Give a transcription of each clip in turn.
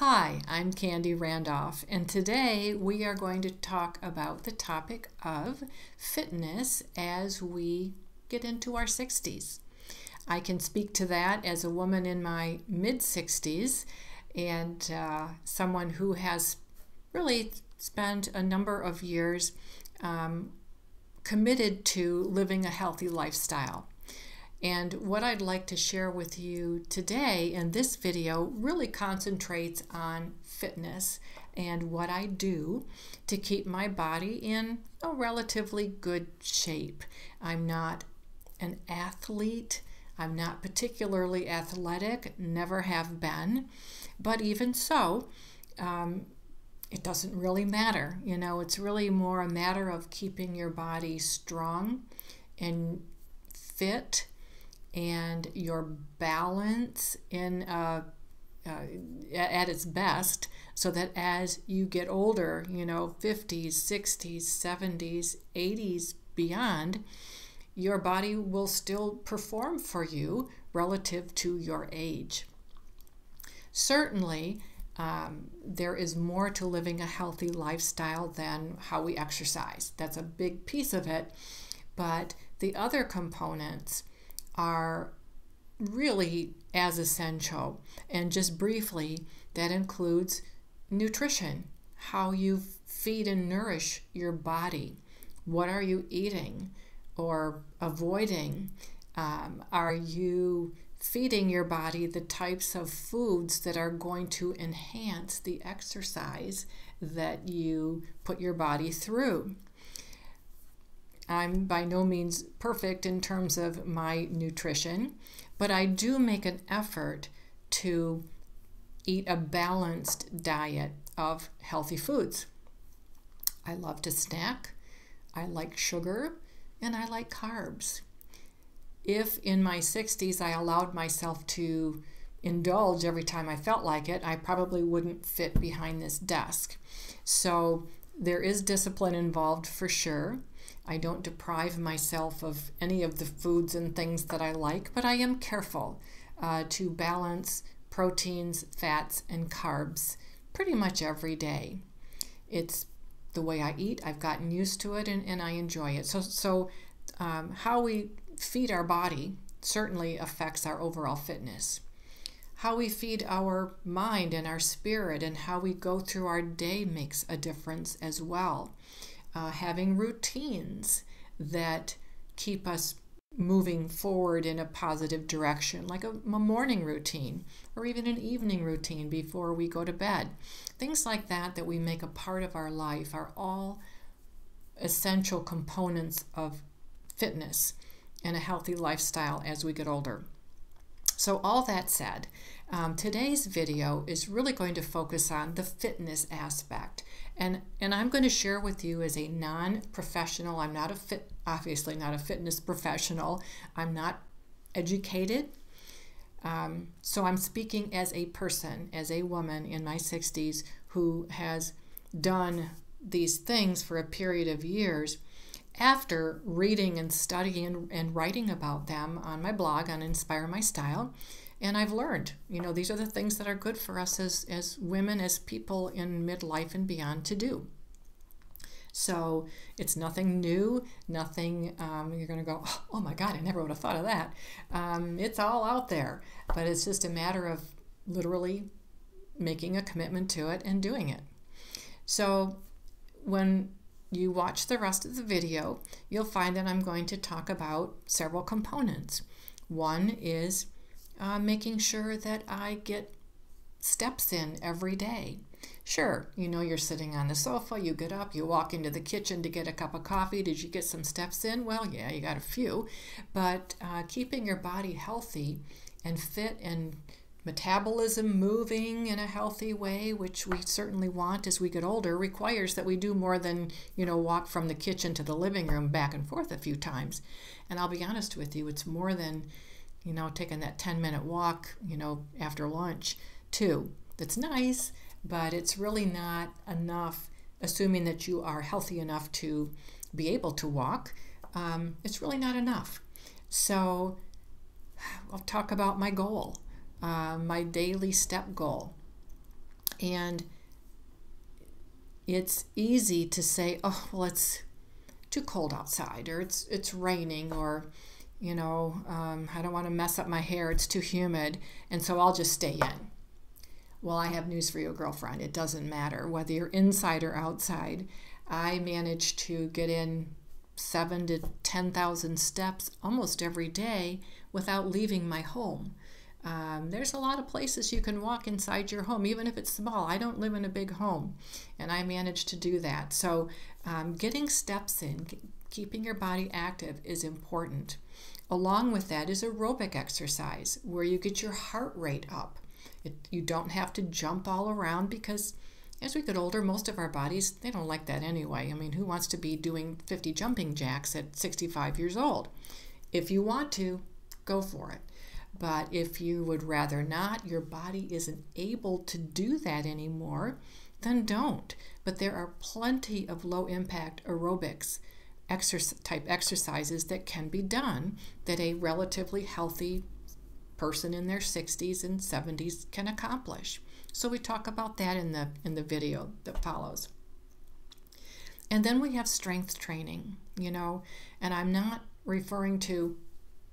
Hi, I'm Candy Randolph, and today we are going to talk about the topic of fitness as we get into our 60s. I can speak to that as a woman in my mid 60s and uh, someone who has really spent a number of years um, committed to living a healthy lifestyle. And what I'd like to share with you today in this video really concentrates on fitness and what I do to keep my body in a relatively good shape. I'm not an athlete. I'm not particularly athletic, never have been. But even so, um, it doesn't really matter. You know, it's really more a matter of keeping your body strong and fit and your balance in uh, uh, at its best so that as you get older, you know, 50s, 60s, 70s, 80s, beyond, your body will still perform for you relative to your age. Certainly, um, there is more to living a healthy lifestyle than how we exercise. That's a big piece of it. But the other components are really as essential. And just briefly, that includes nutrition, how you feed and nourish your body. What are you eating or avoiding? Um, are you feeding your body the types of foods that are going to enhance the exercise that you put your body through? I'm by no means perfect in terms of my nutrition, but I do make an effort to eat a balanced diet of healthy foods. I love to snack, I like sugar, and I like carbs. If in my 60s I allowed myself to indulge every time I felt like it, I probably wouldn't fit behind this desk. So there is discipline involved for sure. I don't deprive myself of any of the foods and things that I like, but I am careful uh, to balance proteins, fats, and carbs pretty much every day. It's the way I eat. I've gotten used to it and, and I enjoy it. So, so um, how we feed our body certainly affects our overall fitness. How we feed our mind and our spirit and how we go through our day makes a difference as well uh, having routines that keep us moving forward in a positive direction, like a, a, morning routine or even an evening routine before we go to bed. Things like that that we make a part of our life are all essential components of fitness and a healthy lifestyle as we get older. So, all that said, um, today's video is really going to focus on the fitness aspect. And, and I'm going to share with you as a non-professional, I'm not a fit, obviously not a fitness professional. I'm not educated. Um, so I'm speaking as a person, as a woman in my 60s who has done these things for a period of years after reading and studying and, and writing about them on my blog on Inspire My Style and I've learned, you know, these are the things that are good for us as, as women, as people in midlife and beyond to do. So it's nothing new, nothing um, you're going to go, oh my God, I never would have thought of that. Um, it's all out there, but it's just a matter of literally making a commitment to it and doing it. So when you watch the rest of the video, you'll find that I'm going to talk about several components. One is uh, making sure that I get steps in every day. Sure, you know, you're sitting on the sofa, you get up, you walk into the kitchen to get a cup of coffee. Did you get some steps in? Well, yeah, you got a few. But uh, keeping your body healthy and fit and metabolism moving in a healthy way, which we certainly want as we get older, requires that we do more than, you know, walk from the kitchen to the living room back and forth a few times. And I'll be honest with you, it's more than you know, taking that 10 minute walk, you know, after lunch too. That's nice, but it's really not enough, assuming that you are healthy enough to be able to walk. Um, it's really not enough. So I'll talk about my goal, uh, my daily step goal. And it's easy to say, oh, well, it's too cold outside, or it's, it's raining, or, you know, um, I don't want to mess up my hair, it's too humid, and so I'll just stay in. Well, I have news for you, girlfriend. It doesn't matter whether you're inside or outside. I manage to get in seven to 10,000 steps almost every day without leaving my home. Um, there's a lot of places you can walk inside your home, even if it's small. I don't live in a big home, and I manage to do that. So, um, getting steps in, keeping your body active is important. Along with that is aerobic exercise, where you get your heart rate up. It, you don't have to jump all around because as we get older, most of our bodies, they don't like that anyway. I mean, who wants to be doing 50 jumping jacks at 65 years old? If you want to, go for it. But if you would rather not, your body isn't able to do that anymore, then don't. But there are plenty of low impact aerobics exercise, type exercises that can be done that a relatively healthy person in their 60s and 70s can accomplish. So we talk about that in the in the video that follows. And then we have strength training, you know, and I'm not referring to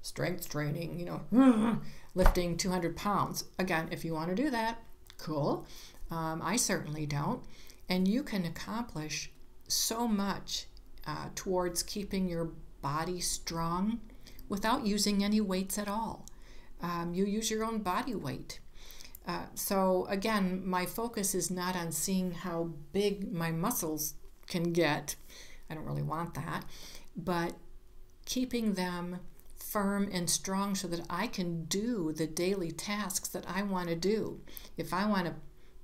strength training, you know, lifting 200 pounds. Again, if you want to do that, cool. Um, I certainly don't. And you can accomplish so much uh, towards keeping your body strong without using any weights at all. Um, you use your own body weight. Uh, so again, my focus is not on seeing how big my muscles can get. I don't really want that, but keeping them firm and strong so that I can do the daily tasks that I want to do. If I want to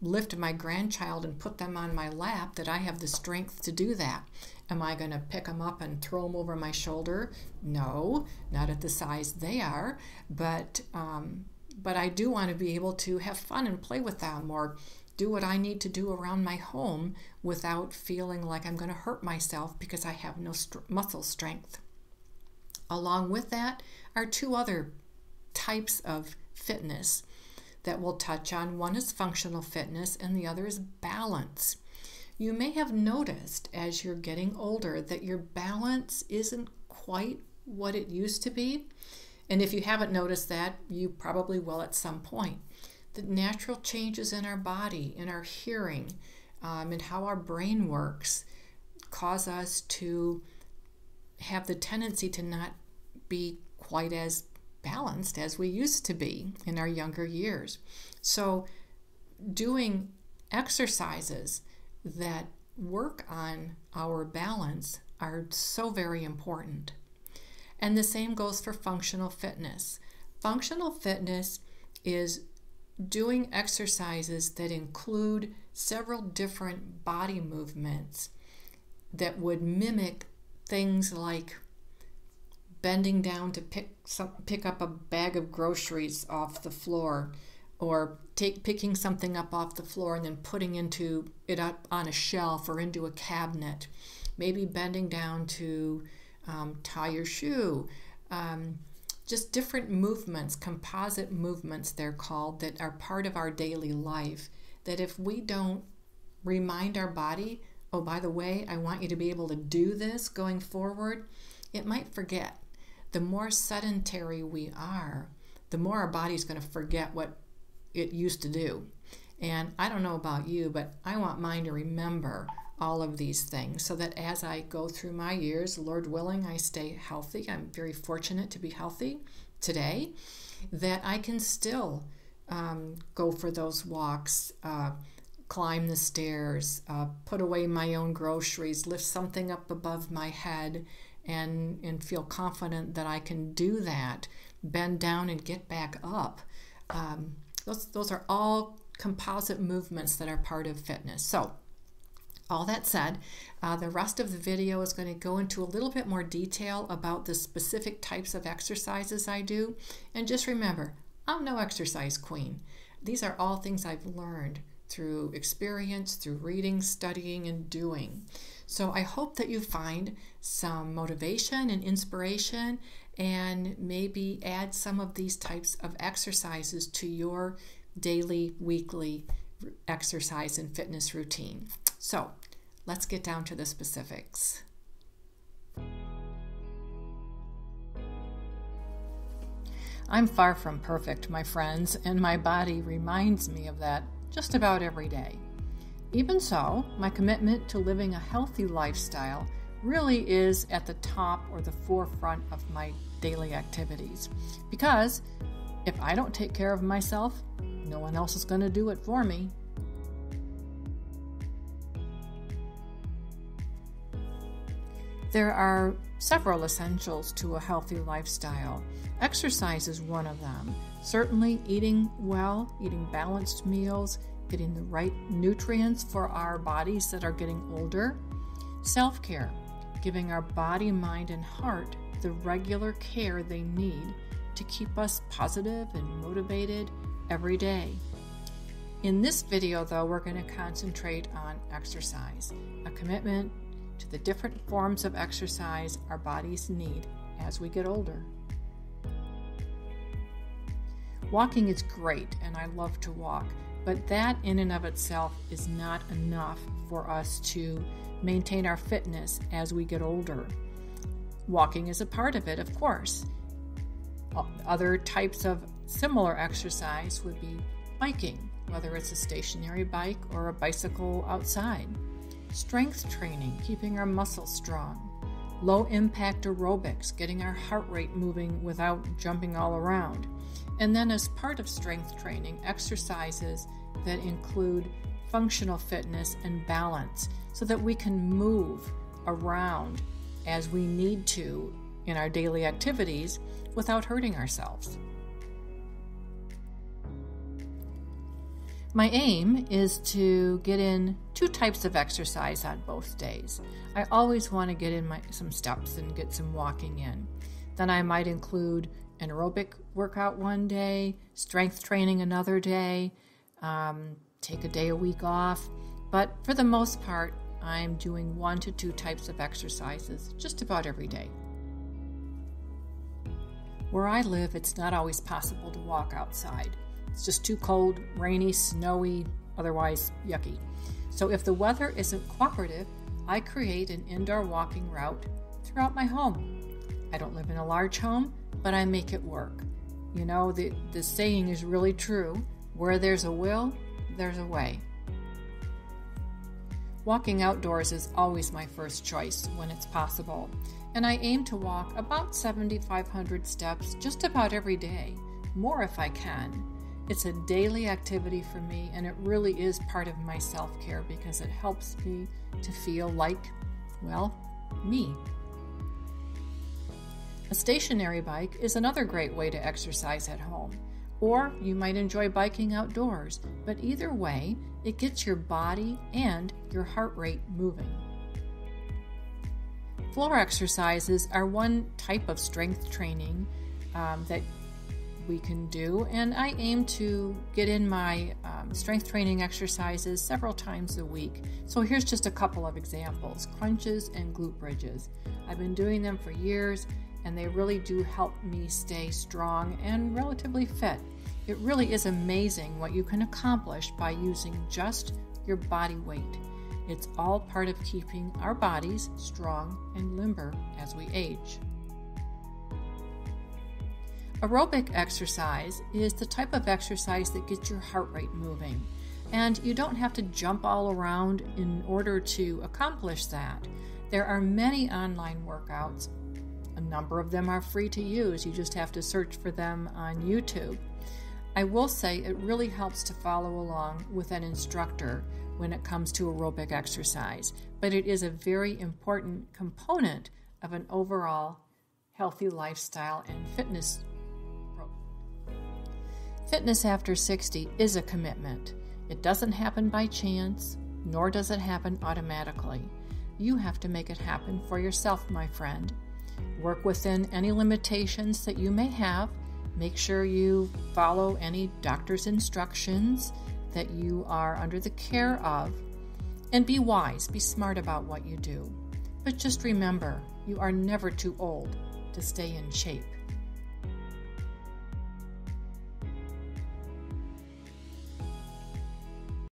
lift my grandchild and put them on my lap, that I have the strength to do that. Am I going to pick them up and throw them over my shoulder? No, not at the size they are, but um, but I do want to be able to have fun and play with them or do what I need to do around my home without feeling like I'm going to hurt myself because I have no st- muscle strength. Along with that are two other types of fitness that we'll touch on. One is functional fitness, and the other is balance. You may have noticed as you're getting older that your balance isn't quite what it used to be. And if you haven't noticed that, you probably will at some point. The natural changes in our body, in our hearing, um, and how our brain works cause us to have the tendency to not be quite as balanced as we used to be in our younger years. So, doing exercises that work on our balance are so very important. And the same goes for functional fitness. Functional fitness is doing exercises that include several different body movements that would mimic things like bending down to pick some, pick up a bag of groceries off the floor or take picking something up off the floor and then putting into it up on a shelf or into a cabinet maybe bending down to um, tie your shoe, um, just different movements, composite movements, they're called, that are part of our daily life. That if we don't remind our body, oh, by the way, I want you to be able to do this going forward, it might forget. The more sedentary we are, the more our body's going to forget what it used to do. And I don't know about you, but I want mine to remember all of these things so that as I go through my years, Lord willing, I stay healthy. I'm very fortunate to be healthy today, that I can still um, go for those walks, uh, climb the stairs, uh, put away my own groceries, lift something up above my head, and, and feel confident that I can do that, bend down and get back up. Um, those, those are all composite movements that are part of fitness. So, all that said, uh, the rest of the video is going to go into a little bit more detail about the specific types of exercises I do. And just remember, I'm no exercise queen. These are all things I've learned through experience, through reading, studying, and doing. So I hope that you find some motivation and inspiration and maybe add some of these types of exercises to your daily, weekly exercise and fitness routine. So let's get down to the specifics. I'm far from perfect, my friends, and my body reminds me of that just about every day. Even so, my commitment to living a healthy lifestyle really is at the top or the forefront of my daily activities. Because if I don't take care of myself, no one else is going to do it for me. There are several essentials to a healthy lifestyle. Exercise is one of them. Certainly, eating well, eating balanced meals, getting the right nutrients for our bodies that are getting older. Self care, giving our body, mind, and heart the regular care they need to keep us positive and motivated every day. In this video, though, we're going to concentrate on exercise, a commitment to the different forms of exercise our bodies need as we get older. Walking is great, and I love to walk, but that in and of itself is not enough for us to maintain our fitness as we get older. Walking is a part of it, of course. Other types of similar exercise would be biking, whether it's a stationary bike or a bicycle outside strength training, keeping our muscles strong, low impact aerobics, getting our heart rate moving without jumping all around. And then, as part of strength training, exercises that include functional fitness and balance so that we can move around as we need to in our daily activities without hurting ourselves. My aim is to get in two types of exercise on both days. I always want to get in my, some steps and get some walking in. Then I might include an aerobic workout one day, strength training another day, um, take a day a week off. But for the most part, I'm doing one to two types of exercises just about every day. Where I live, it's not always possible to walk outside. It's just too cold, rainy, snowy, otherwise yucky. So if the weather isn't cooperative, I create an indoor walking route throughout my home. I don't live in a large home, but I make it work. You know, the, the saying is really true where there's a will, there's a way. Walking outdoors is always my first choice when it's possible, and I aim to walk about 7,500 steps just about every day, more if I can. It's a daily activity for me, and it really is part of my self care because it helps me to feel like, well, me. A stationary bike is another great way to exercise at home, or you might enjoy biking outdoors, but either way, it gets your body and your heart rate moving. Floor exercises are one type of strength training um, that we can do. And I aim to get in my um, strength training exercises several times a week. So here's just a couple of examples crunches and glute bridges. I've been doing them for years, and they really do help me stay strong and relatively fit. It really is amazing what you can accomplish by using just your body weight. It's all part of keeping our bodies strong and limber as we age. Aerobic exercise is the type of exercise that gets your heart rate moving. And you don't have to jump all around in order to accomplish that. There are many online workouts. A number of them are free to use. You just have to search for them on YouTube. I will say it really helps to follow along with an instructor when it comes to aerobic exercise, but it is a very important component of an overall healthy lifestyle and fitness Fitness after 60 is a commitment. It doesn't happen by chance, nor does it happen automatically. You have to make it happen for yourself, my friend. Work within any limitations that you may have. Make sure you follow any doctor's instructions that you are under the care of. And be wise, be smart about what you do. But just remember, you are never too old to stay in shape.